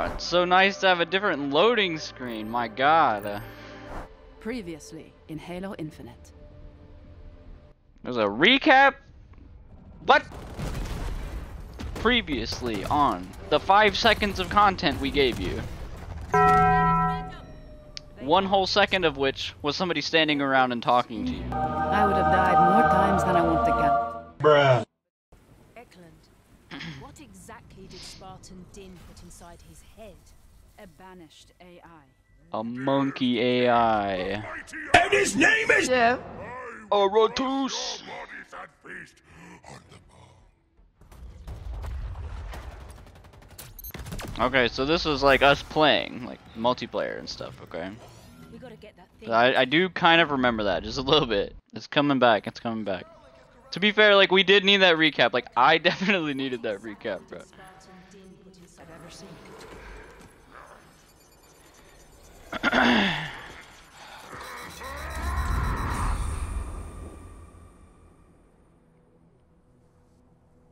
Oh, it's so nice to have a different loading screen. My god. Previously in Halo Infinite. There's a recap? What? Previously on the five seconds of content we gave you. One whole second of which was somebody standing around and talking to you. I would have died more times than I want to count. Bruh. Eklund, what exactly did Spartan Dinh put inside his head? A banished AI. A monkey AI. And his name is Yeah. A Okay, so this is like us playing, like multiplayer and stuff, okay? We gotta get that thing. I, I do kind of remember that, just a little bit. It's coming back, it's coming back. To be fair, like, we did need that recap. Like, I definitely needed that recap, bro. Spartan Dinh put inside I've ever seen.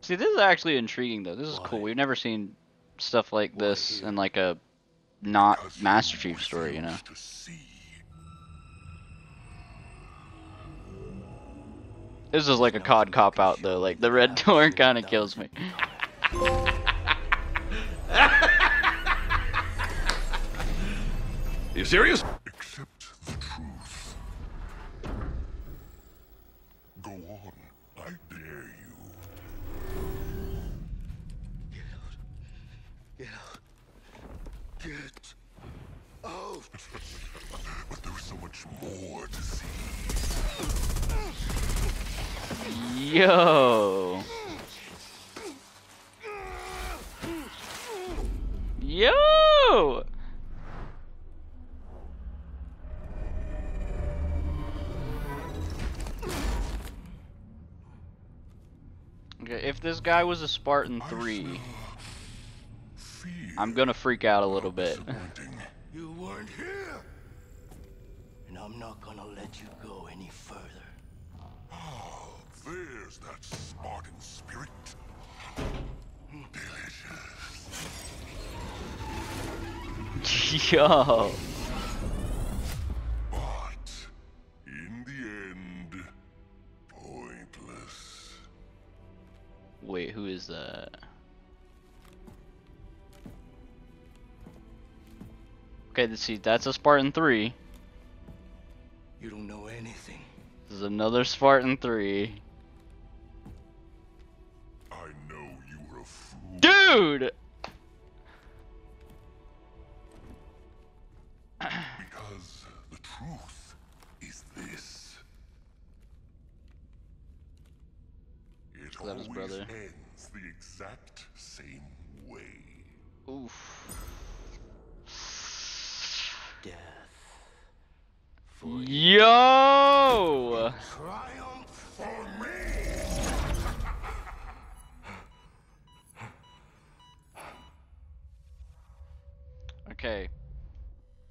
See, this is actually intriguing, though. This is cool. We've never seen stuff like this in, like, a not Master Chief story, you know? This is like a COD cop out, though. Like, the red door kind of kills me. You serious? Accept the truth. Go on, I dare you. Get out. Get out. but there's so much more to see. Yo. Yo. Okay, if this guy was a Spartan 3, I'm gonna freak out a little bit. You weren't here. And I'm not gonna let you go any further. There's that Spartan spirit. Delicious. Yo. But in the end, pointless. Wait, who is that? Okay, let's see. That's a Spartan 3. You don't know anything. This is another Spartan 3. Dude! Because the truth is this. It that his always brother? ends the exact same way. Oof. Death. Yo! Okay.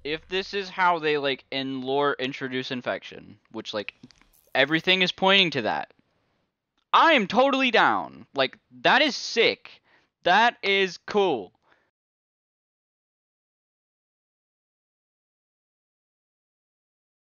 If this is how they, like, in lore introduce infection, which, like, everything is pointing to that, I am totally down. Like, that is sick. That is cool.